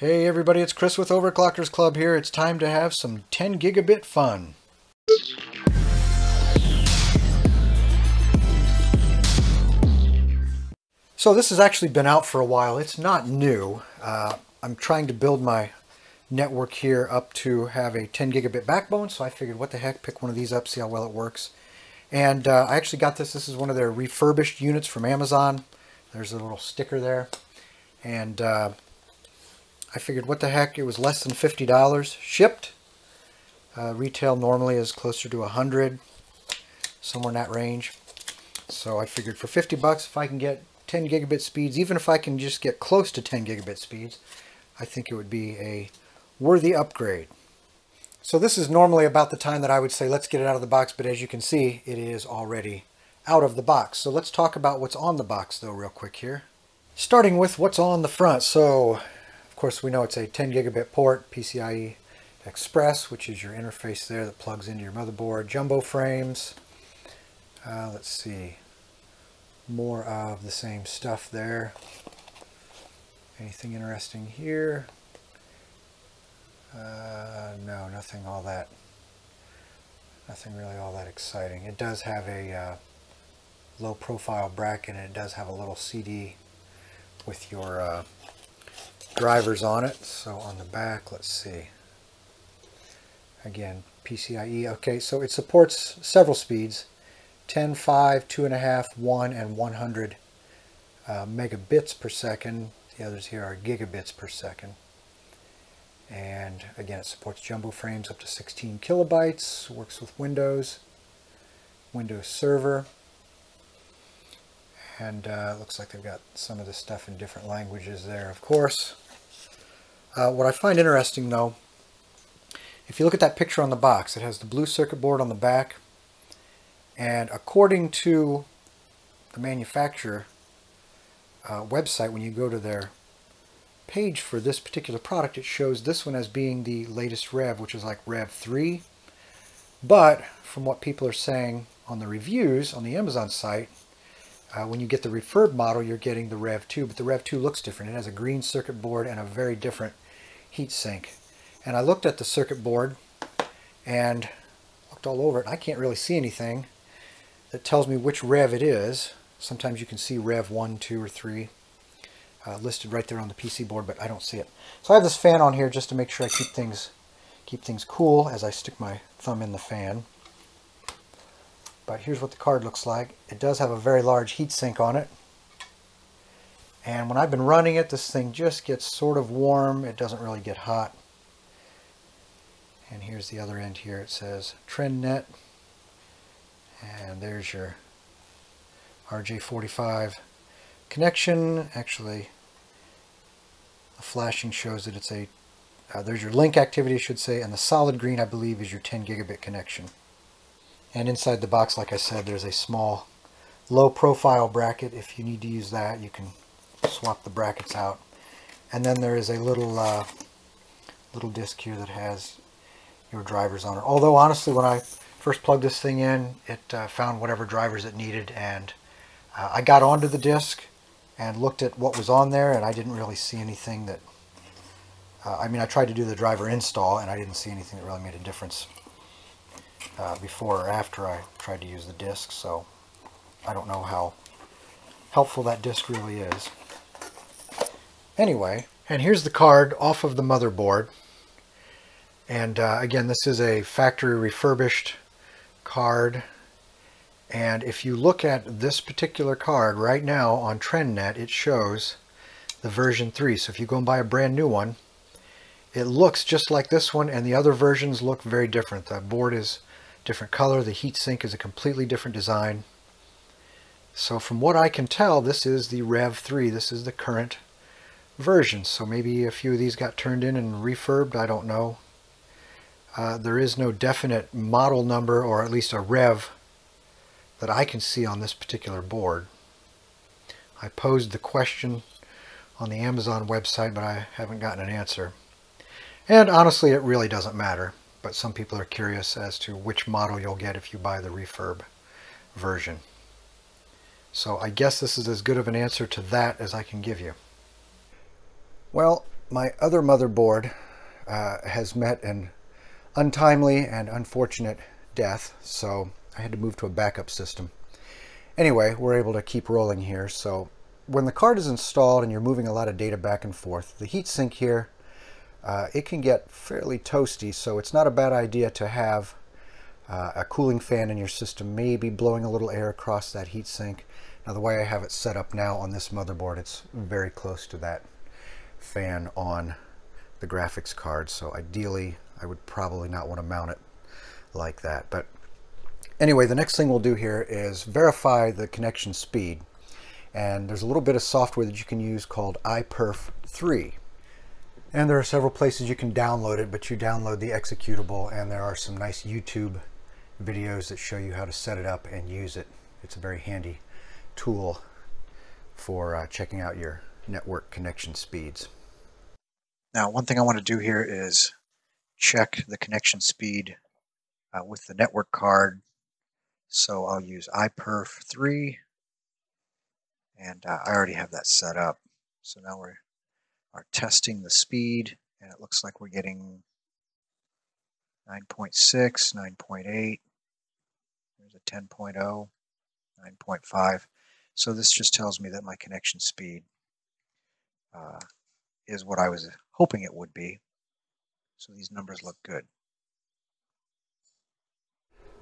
Hey everybody, it's Chris with Overclockers Club here. It's time to have some 10 gigabit fun. So this has actually been out for a while. It's not new. Uh, I'm trying to build my network here up to have a 10 gigabit backbone, so I figured what the heck, pick one of these up, see how well it works. And uh, I actually got this. This is one of their refurbished units from Amazon. There's a little sticker there. And uh, I figured what the heck, it was less than $50 shipped. Uh, retail normally is closer to 100 somewhere in that range. So I figured for 50 bucks, if I can get 10 gigabit speeds, even if I can just get close to 10 gigabit speeds, I think it would be a worthy upgrade. So this is normally about the time that I would say let's get it out of the box, but as you can see, it is already out of the box. So let's talk about what's on the box though real quick here. Starting with what's on the front. So course we know it's a 10 gigabit port, PCIe Express, which is your interface there that plugs into your motherboard. Jumbo frames. Uh, let's see, more of the same stuff there. Anything interesting here? Uh, no, nothing all that, nothing really all that exciting. It does have a uh, low profile bracket and it does have a little CD with your uh, drivers on it. So on the back, let's see. Again, PCIe. Okay, so it supports several speeds. 10, 5, 2.5, 1, and 100 uh, megabits per second. The others here are gigabits per second. And again, it supports jumbo frames up to 16 kilobytes, works with Windows, Windows Server. And uh, looks like they've got some of the stuff in different languages there, of course. Uh, what I find interesting, though, if you look at that picture on the box, it has the blue circuit board on the back, and according to the manufacturer uh, website, when you go to their page for this particular product, it shows this one as being the latest Rev, which is like Rev 3. But from what people are saying on the reviews on the Amazon site, uh, when you get the refurb model, you're getting the Rev 2, but the Rev 2 looks different. It has a green circuit board and a very different heat sink. And I looked at the circuit board and looked all over it. I can't really see anything that tells me which rev it is. Sometimes you can see rev 1, 2, or 3 uh, listed right there on the PC board, but I don't see it. So I have this fan on here just to make sure I keep things keep things cool as I stick my thumb in the fan. But here's what the card looks like. It does have a very large heatsink on it. And when I've been running it, this thing just gets sort of warm. It doesn't really get hot. And here's the other end here. It says TrendNet. And there's your RJ45 connection. Actually, the flashing shows that it's a, uh, there's your link activity, I should say, and the solid green, I believe, is your 10 gigabit connection. And inside the box, like I said, there's a small low profile bracket. If you need to use that, you can swap the brackets out. And then there is a little uh, little disc here that has your drivers on it. Although honestly, when I first plugged this thing in, it uh, found whatever drivers it needed, and uh, I got onto the disk and looked at what was on there, and I didn't really see anything that, uh, I mean, I tried to do the driver install, and I didn't see anything that really made a difference uh, before or after I tried to use the disk, so I don't know how helpful that disk really is. Anyway, and here's the card off of the motherboard. And uh, again, this is a factory refurbished card. And if you look at this particular card right now on TrendNet, it shows the version 3. So if you go and buy a brand new one, it looks just like this one and the other versions look very different. The board is different color, the heatsink is a completely different design. So from what I can tell, this is the Rev 3. This is the current version. So maybe a few of these got turned in and refurbed, I don't know. Uh, there is no definite model number or at least a rev that I can see on this particular board. I posed the question on the Amazon website, but I haven't gotten an answer. And honestly, it really doesn't matter, but some people are curious as to which model you'll get if you buy the refurb version. So I guess this is as good of an answer to that as I can give you. Well, my other motherboard uh, has met an untimely and unfortunate death, so I had to move to a backup system. Anyway, we're able to keep rolling here. So when the card is installed and you're moving a lot of data back and forth, the heatsink here, uh, it can get fairly toasty, so it's not a bad idea to have uh, a cooling fan in your system, maybe blowing a little air across that heatsink. Now the way I have it set up now on this motherboard, it's very close to that fan on the graphics card, so ideally I would probably not want to mount it like that. But anyway, the next thing we'll do here is verify the connection speed. And there's a little bit of software that you can use called iPerf 3. And there are several places you can download it, but you download the executable and there are some nice YouTube videos that show you how to set it up and use it. It's a very handy tool for uh, checking out your network connection speeds. Now, one thing I want to do here is check the connection speed uh, with the network card. So I'll use iPerf 3 and uh, I already have that set up. So now we are testing the speed and it looks like we're getting 9.6, 9.8, there's a 10.0, 9.5. So this just tells me that my connection speed uh, is what I was hoping it would be. So these numbers look good.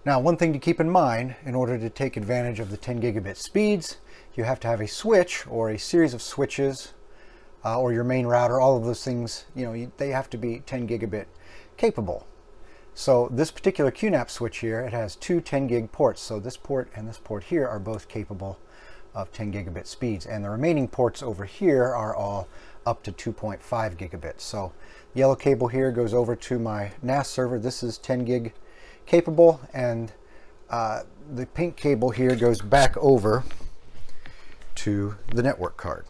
Now, one thing to keep in mind, in order to take advantage of the 10 gigabit speeds, you have to have a switch or a series of switches uh, or your main router, all of those things, you know, you, they have to be 10 gigabit capable. So this particular QNAP switch here, it has two 10 gig ports. So this port and this port here are both capable of 10 gigabit speeds. And the remaining ports over here are all up to 2.5 gigabits. So yellow cable here goes over to my NAS server. This is 10 gig capable and uh, the pink cable here goes back over to the network card.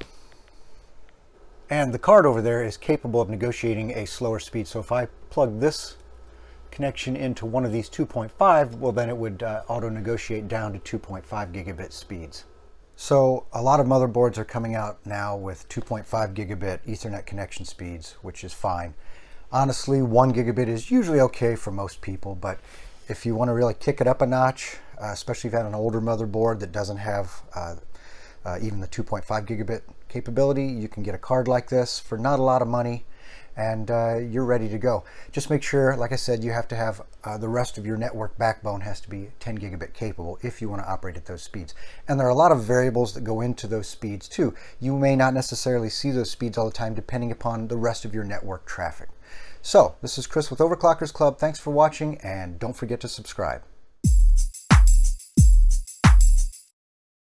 And the card over there is capable of negotiating a slower speed. So if I plug this connection into one of these 2.5, well then it would uh, auto negotiate down to 2.5 gigabit speeds. So a lot of motherboards are coming out now with 2.5 gigabit Ethernet connection speeds, which is fine. Honestly, one gigabit is usually okay for most people, but if you want to really kick it up a notch, uh, especially if you have an older motherboard that doesn't have uh, uh, even the 2.5 gigabit capability, you can get a card like this for not a lot of money and uh, you're ready to go. Just make sure, like I said, you have to have uh, the rest of your network backbone has to be 10 gigabit capable if you want to operate at those speeds. And there are a lot of variables that go into those speeds too. You may not necessarily see those speeds all the time depending upon the rest of your network traffic. So, this is Chris with Overclockers Club. Thanks for watching and don't forget to subscribe.